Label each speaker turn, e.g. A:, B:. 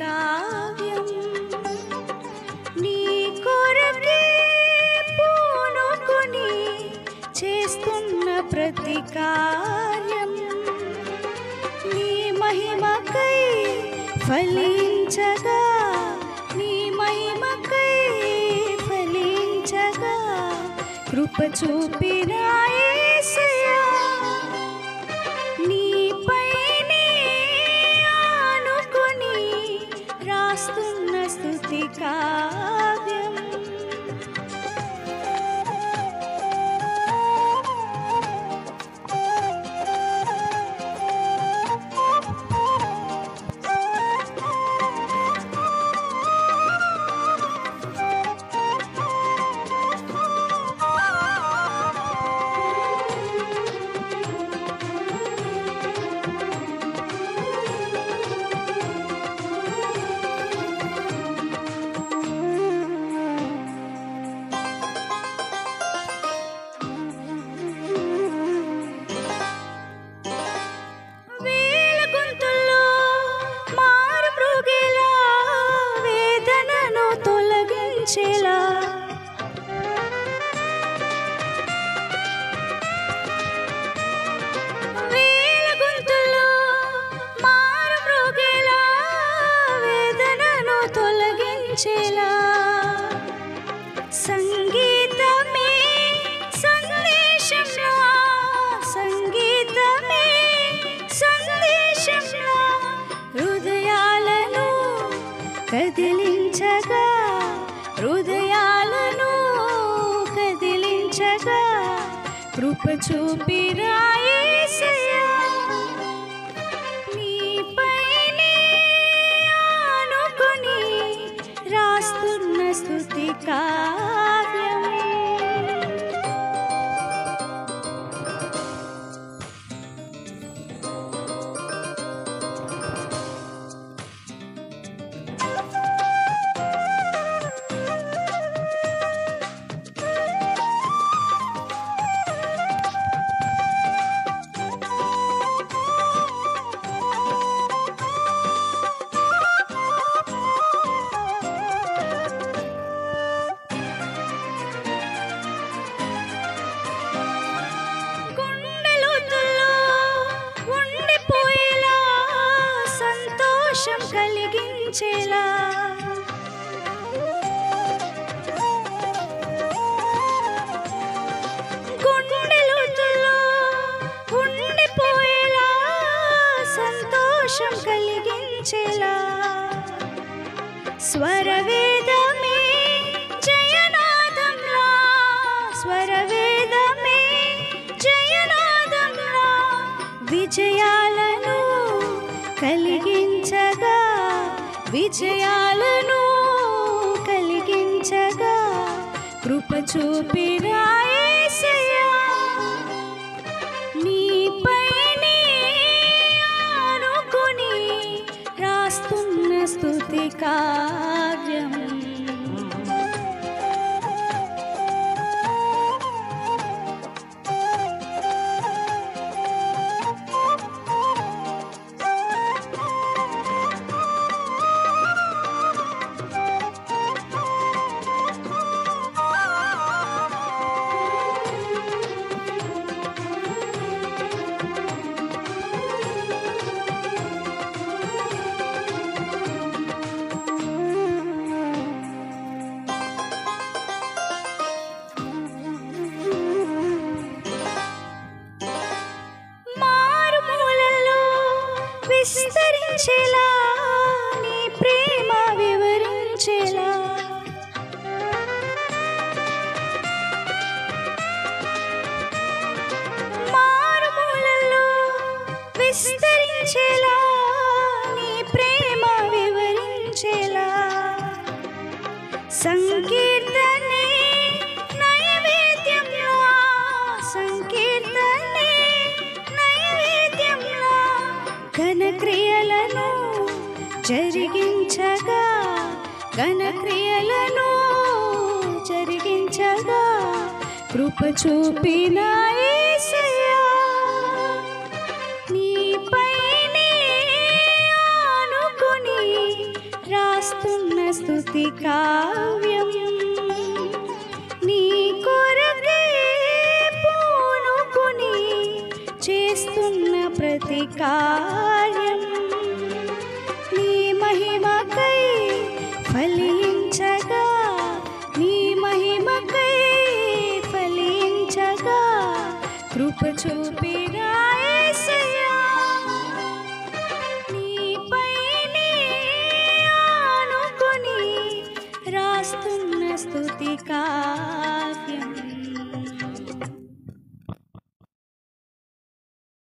A: కావ్యం. నీ కొరకే పూనుకొని చేస్తున్న ప్రతి కార్యం. నీ మహిమకై ఫలించగా నీ మహిమకై ఫలించగా కృప చూపినాయి न स्तुतिकाव्य తొలగించేలా. సంగీతమే సందేశంలా సంగీతమే సందేశంలా. హృదయాలను కృప చూపి కలిగించేలా గుండెలోతుల్లో సంతోషం కలిగించేలా. స్వరవేదమే జయనాదంలా స్వరవేదమే జయనాదంలా విజయాలను కలిగించగా విజయాలను కలిగించగా కృప చూపిన యేసయ్యా నీపైనే ఆనుకొని రాస్తున్న స్తుతి కావ్యం విస్తరించేలా నీ ప్రేమ వివరించేలా. మారుమూలలో విస్తరించేలా నీ ప్రేమ వివరించేలా. సంకీర్తనే జరిగించగా ఘన జరిగించగా కృప చూపినాయ స్థుతించగా నీ మహిమకై ఫలించగా కృప చూపిరా స్తున్న స్తుతికా